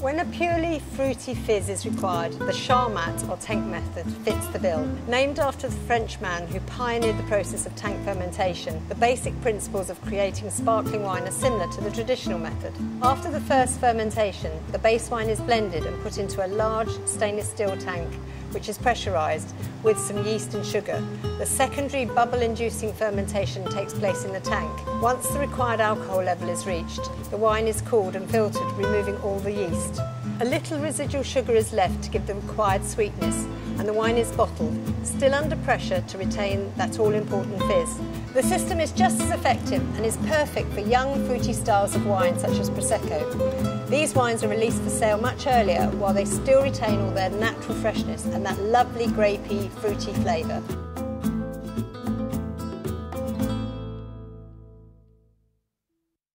When a purely fruity fizz is required, the Charmat or tank method fits the bill. Named after the Frenchman who pioneered the process of tank fermentation, the basic principles of creating sparkling wine are similar to the traditional method. After the first fermentation, the base wine is blended and put into a large stainless steel tank which is pressurised with some yeast and sugar. The secondary bubble-inducing fermentation takes place in the tank. Once the required alcohol level is reached, the wine is cooled and filtered, removing all the yeast. A little residual sugar is left to give the required sweetness, and the wine is bottled, still under pressure to retain that all-important fizz. The system is just as effective and is perfect for young fruity styles of wine such as Prosecco. These wines are released for sale much earlier while they still retain all their natural freshness and that lovely grapey, fruity flavour.